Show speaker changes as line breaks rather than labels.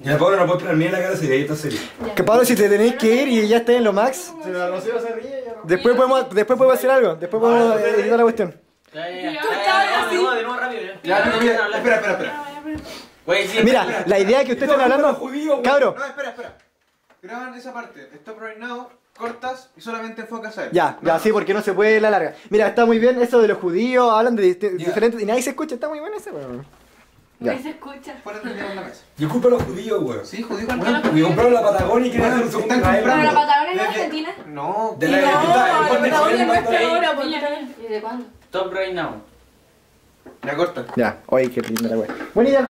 Ya, Pablo, no puedes poner en la cara si ahí está serio.
Que Pablo, si te tenéis que ir y ya estés en lo max, después podemos, después podemos hacer algo. Después podemos eh, editar la cuestión.
Ya, ya, ya. Ya, ya. De nuevo, de rápido. ya.
Ya, espera, espera, espera.
Mira, la idea que ustedes están hablando. Cabro,
No, espera, espera. Graban esa parte. Stop right now, cortas y solamente enfocas a él.
Ya, ya, sí, porque no se puede la larga. Mira, está muy bien eso de los judíos, hablan de diferentes. Y nadie se escucha, está muy bueno ese, weón. Ya.
Se escucha.
Fuera de la mesa.
Yo culpo a los judíos, weón.
Sí, judío.
¿Por qué
bueno.
no?
Porque compraron la Patagonia y quieren
Bueno,
hacer un segundo Israel.
Pero la. Patagonia no es Argentina.
No.
De la
la Patagonia no es peor, porque- ¿Y de cuándo?
Stop right now.
Ya corta.
Ya, oye, qué linda la. Buena idea.